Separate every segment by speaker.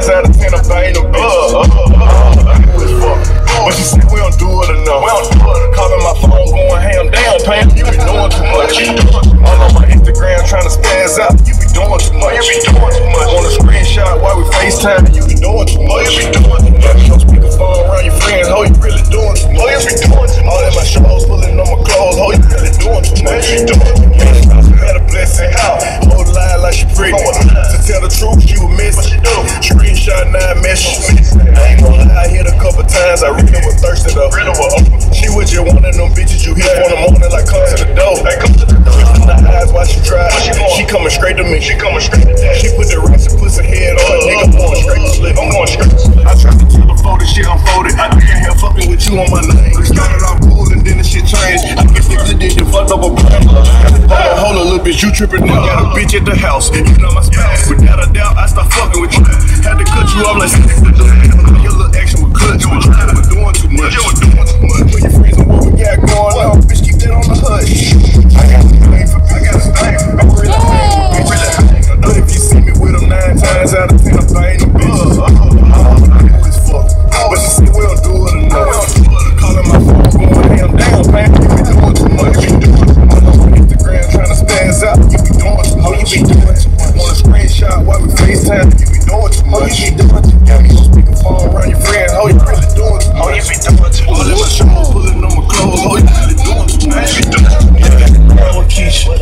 Speaker 1: times out of ten, I'm bitches. Uh, uh, uh, as. But she said we don't do it enough. We don't do it. Calling my phone, going ham. Damn, Pam, you be doing too much. All on my Instagram trying to spaz out. You be doing too much. You be doing too much. On a screenshot while we FaceTime, you be doing too much. You be doing too much. She coming straight to me. She put the rest and puts her head on nigga. I'm going straight to sleep. I'm going straight to sleep. I tried to tell the this shit unfolded. I can't help fucking with you on my name. We started off cool and then the shit changed. I guess niggas did the fucked up a. Oh, hold on, hold on, little bitch, you tripping now. Got a bitch at the house. You know my spouse. Without a doubt, I start fucking with you. Had to cut you off like FaceTime, you be doing too much. You be doing too much. Got me on speakerphone around your friends. Oh, you really doing too much. Oh, you be doing too much. All in my shoes, pulling on my clothes. Oh, you really doing too much. You be doing too much.
Speaker 2: with Keisha.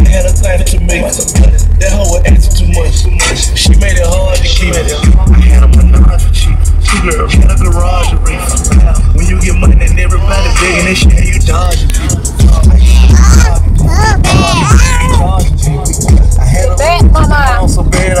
Speaker 2: They had a thing to make That hoe was acting too much. She made it hard to keep it. I had a menage for cheap. Had a garage to reef. When you get money and everybody begging that shit, you dodging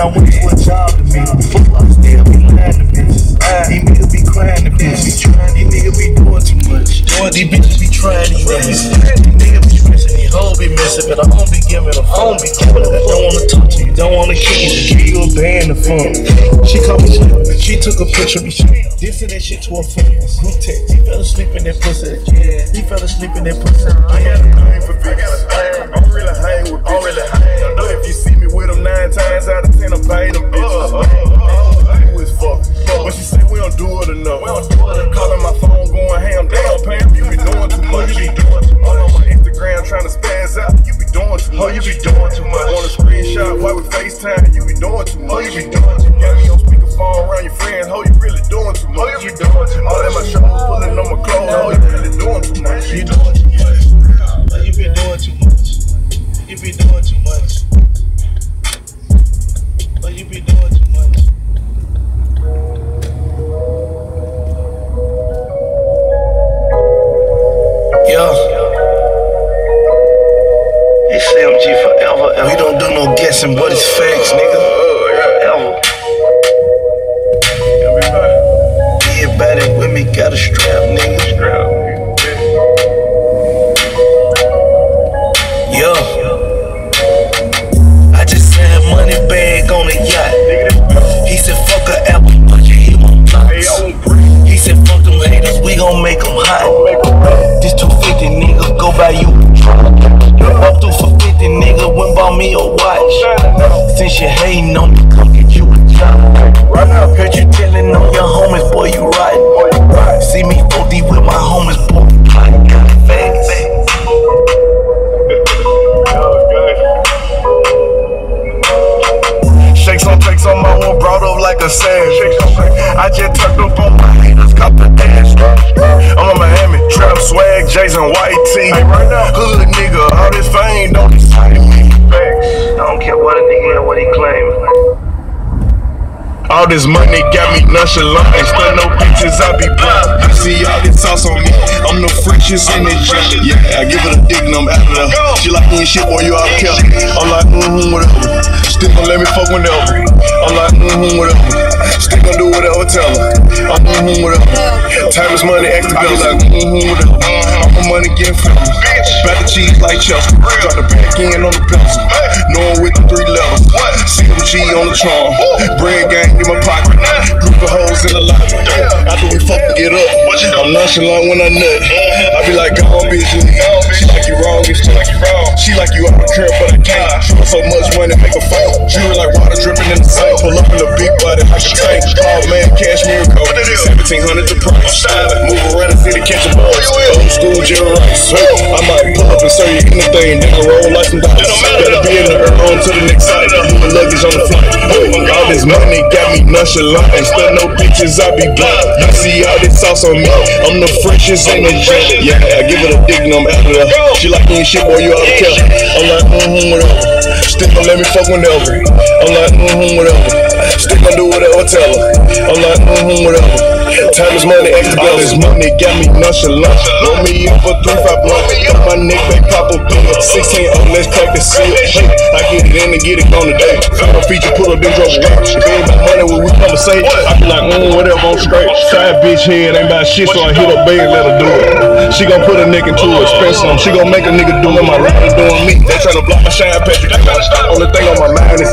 Speaker 2: I went to a job to meet him. Still be lying to bitches. These niggas be crying to bitches. Be trying, these niggas be doing too much. Boy, these bitches be trying these niggas. These niggas be missing, these hoes be missing, but I don't be giving a phone, be giving it. Don't wanna talk to you, don't wanna kick you, just you a band the phone. She called me slipping, she took a picture of me. This and that shit to her phone. Group text. He fell asleep in that pussy. He fell asleep in that pussy.
Speaker 1: I got a thing for bitches. I'm really hang with bitches. I'm really hang. I you see me with them nine times out of ten, I'm banging them bitches. You as fuck. But she said we don't do it enough. Calling my phone, going ham. Damn, Pam, you be doing too much. You be doing too much. On my Instagram trying to spaz out. You be doing too much. Oh, you be doing too much. On a screenshot while we FaceTime, you be doing too much. Oh, you be doing too much. Got me on speakerphone around your friends. Oh, you really doing too much. Oh, you be doing too much. All in my shoes, pulling on my clothes. Oh, you really doing too much. You doing too much.
Speaker 2: Everybody with me got a strap, nigga. Yeah. I just said money bag on a yacht. He said fuck a apple, but yeah, he want blocks. He said fuck them haters, we gon' make them hot. This 250 nigga, go buy you a truck. Up through for 50 nigga, went bought me a watch. Since you hating on me, come get you a job. Heard you telling on your homies, boy, you. See me 40 with my homies, boy, I got facts.
Speaker 1: Shakes on takes on my one brought up like a savage. I just tucked up on my haters, cop the dash. I'm in Miami, trap swag, Jason White. Hood nigga, all this fame don't excite me.
Speaker 2: I don't care what a nigga and what he claiming.
Speaker 1: All this money got me nonchalant. Ain't stunt no bitches, I be blind. You see all this sauce on me. I'm the freshest in the junk. Yeah, I give it a dick and I'm out of. She like, mm, shit, boy, you out kept. I'm like, mm-hmm, whatever. Still gon' let me fuck whenever. I'm like, mm-hmm, whatever. Still gon' do whatever, tell her. I'm mm-hmm, whatever. Time is money, extra bills. like, mm-hmm, whatever. A money getting. Back the cheese like Chelsea. Drop the back end on the pencil. Knowing with the three levels. CMG on the charm. Bread gang in my pocket. Group of hoes in the lot. After we fuck, get up. I'm nonchalant when I nut. I be like, go on, bitch. She like you wrong, it's just like you wrong. She like you, I don't care, but I can't. Shoot so much money, make a fight. Jewelry like water dripping in the sink. Pull up in a big body like a tank. Call man, cashmere coat. 1700 the price. Move around the city, catch a buzz. Old school Jerry Rice. I might pull up and serve you anything. Then I roll like some dice. Gotta be in the earth on to the next side. Moving luggage on the flight. All this money got me nonchalant. Instead no bitches, I be blunt. You see all this sauce on me. I'm the freshest in the jet. Yeah, I give it a dig and I'm out of there. She like me shit, boy, you out of care. I'm like, mm-hmm, whatever. Still gon' let me fuck whenever. I'm like, mm-hmm, whatever. Still gon' do whatever, tell her. I'm like, mm-hmm, whatever. Time is money, extra all this money got me nonchalant. Roll me up for three, five blunt. Got my neck back, pop a bill. 16 oh, let's crack the seal. I get it in and get it on the day. Final feature, pull up, then drop away. If ain't about money, what we say, I be like, mm, whatever, I'm straight. Side bitch head ain't about shit, so I hit up bed let her do it. She gon' put a nigga into a expensive. She gon' make a nigga do it. My rapper doing me. They tryna block my shine, Patrick. I gotta stop. Only thing on my mind is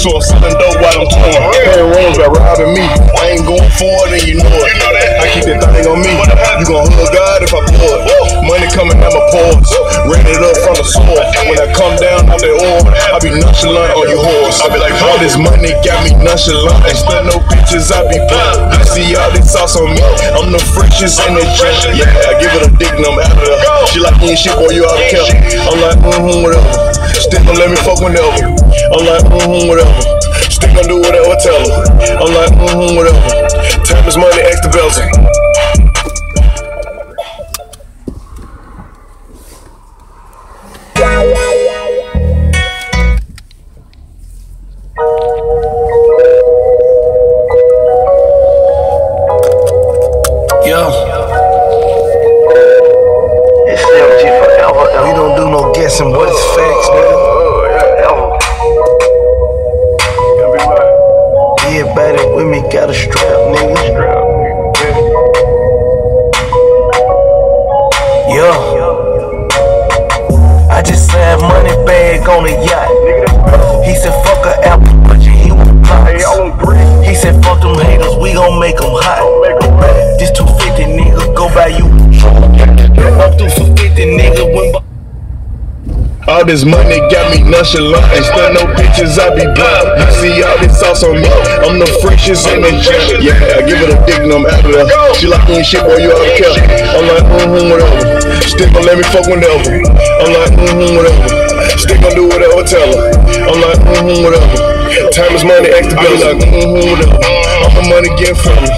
Speaker 1: so I'm selling dope while I'm torn. Paying rooms by robbing me. I ain't going for it, and you know it. I keep that thing on me. You gon' hug God if I pour it. Money coming out my pores. Ran it up from the source. When I come down out that ore, I be nonchalant on your whores. I be like, all this money got me nonchalant. Ain't Instead no bitches, I be blunt. You see all this sauce on me. I'm the freshest in the jet. Yeah, I give it a dick out of there. She like me shit, boy, you out of care. I'm like, mm-hmm, whatever. Still gon' let me fuck whenever. I'm like, mm-hmm, whatever. Still gon' do whatever, tell her. I'm like, mm-hmm, whatever. Time is money, X the Belgian.
Speaker 2: With me got a strap, nigga. Yeah. I just signed money bag on a yacht. He said, fuck a apple, but he want blocks. He said, fuck them haters, we gon' make them hot. This 250 nigga, go buy you.
Speaker 1: All this money got me nonchalant. Instead no bitches, I be blunt. You see all this sauce on me. I'm the freshest in the jet. Yeah, I give it a dick and I'm out of there. She like me shit, boy, you out of care. I'm like, mm-hmm, whatever. Still gon' let me fuck whenever. I'm like, mm-hmm, whatever. Stick gon' do whatever, tell her. I'm like, mm-hmm, whatever. Time is money, extra bill. like, mm-hmm, whatever. The money get from me.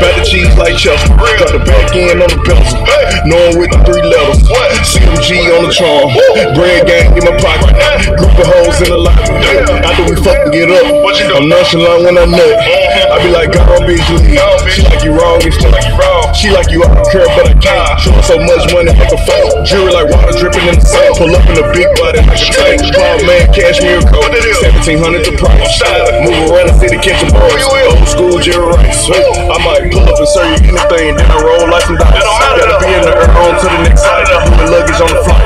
Speaker 1: The cheese like Chelsea. Got the back end on the pencil. Knowing with the three letters. CMG on the charm. Bread gang in my pocket. Group of hoes in the lot. After we fucking get up, I'm nonchalant when I nut. I be like, God, bitch, leave. She like you wrong, it's like you wrong. She like you, I don't care, but I can't. Showing so much money, make a fight. Jewelry like water dripping in the sink. Pull up in a big body like a tank. Call man, cashmere coat. 1700 the price. Move around the city, catch a buzz. Old school Jerry Rice. I might pull up and serve you anything. Then I roll like some dice. Gotta be in the earth on to the next side. Moving luggage on the flight.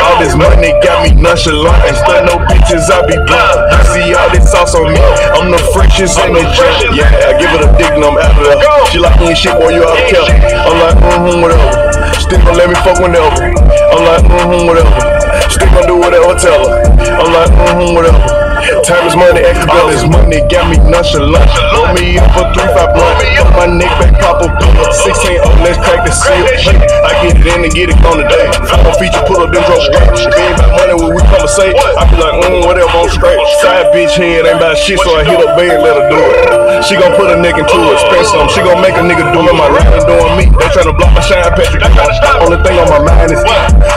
Speaker 1: All this money got me nonchalant. Instead no bitches, I be blunt. You see all this sauce on me. I'm the freshest in the Yeah, I give it a dig and I'm of there. She like me and shit, boy, you out of care. I'm like, mm-hmm, whatever. Still gon' let me fuck whenever. I'm like, mm-hmm, whatever. Still gon' do whatever, tell her. I'm like, mm-hmm, whatever. Time is money, extra all this money got me nonchalant. Roll me up for three, five blunt. Put my neck back, pop a bill. 16 oh, let's crack the seal. I get it in and get it on the day. Final feature, pull up, straight. If it ain't about money, what we say, I be like, mm, whatever, I'm straight. Side bitch head ain't about shit, so I hit up bed and let her do it. She gon' put a nigga into a some. She gon' make a nigga do it. My rapper doing me. They tryna block my shine, Patrick. I gotta stop. Only thing on my mind is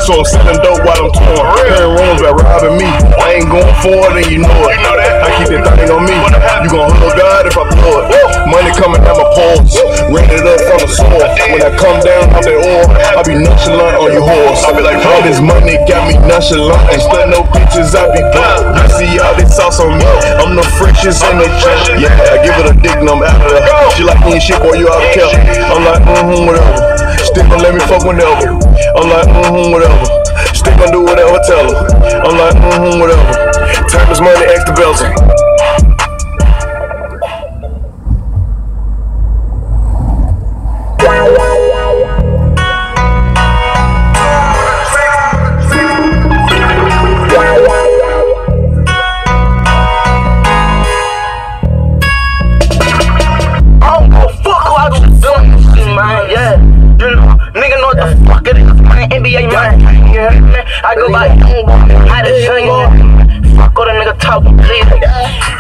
Speaker 1: so I'm selling dope while I'm torn. Paying rooms by robbing me. I ain't going for it, and you know it. I keep that thing on me. You gon' hug God if I blow it. Money coming down my pores. Ran it up from the source. When I come down out that ore, I be nonchalant on your horse. I be like, all this money got me nonchalant. Instead no bitches, I be blunt. You see all this sauce on me. I'm the freshest in the jet. Yeah, I give it a dig and I'm out of there. She like me and shit, boy, you out of care. I'm like, mm-hmm, whatever. Still gon' let me fuck whenever. I'm like, mm-hmm, whatever. Still gon' do whatever, tell her. I'm like, mm-hmm, whatever. Time is money, extra Belgium.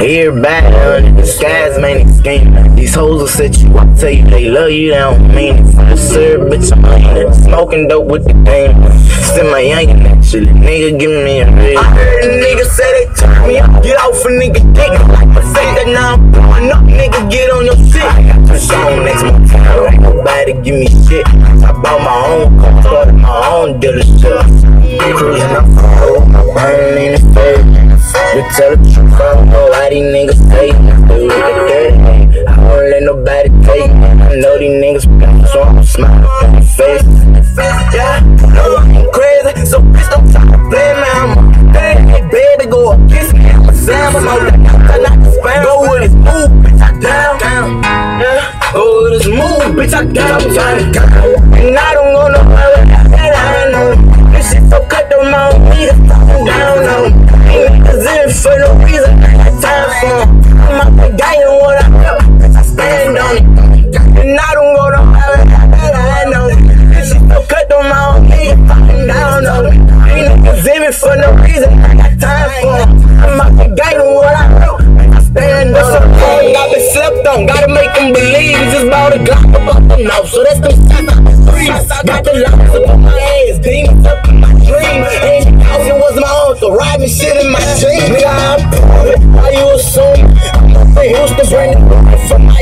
Speaker 3: Everybody under the skies, man, it's game. These hoes will set you up, tell you they love you, they don't mean it. For serve, bitch, I'm laying. Smoking dope with the game. Still my youngin' actually. Nigga, give me a ring. I heard a nigga say they turn me up. Get off a nigga dick. Like my say that now I'm blowing up. Nigga, get on your shit. I got song next month. Ain't nobody give me shit. I bought my own car, started my own dealership. Cruising up the road, my burn in the face. You tell the truth, I don't know these niggas fake. Do it the dirty. I don't let nobody take me. I know these niggas so I'm smiling on their face. Yeah,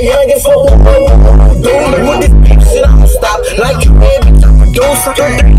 Speaker 3: from my youngest for who? Do me with this shit, I'ma stop. Like you baby. Do something,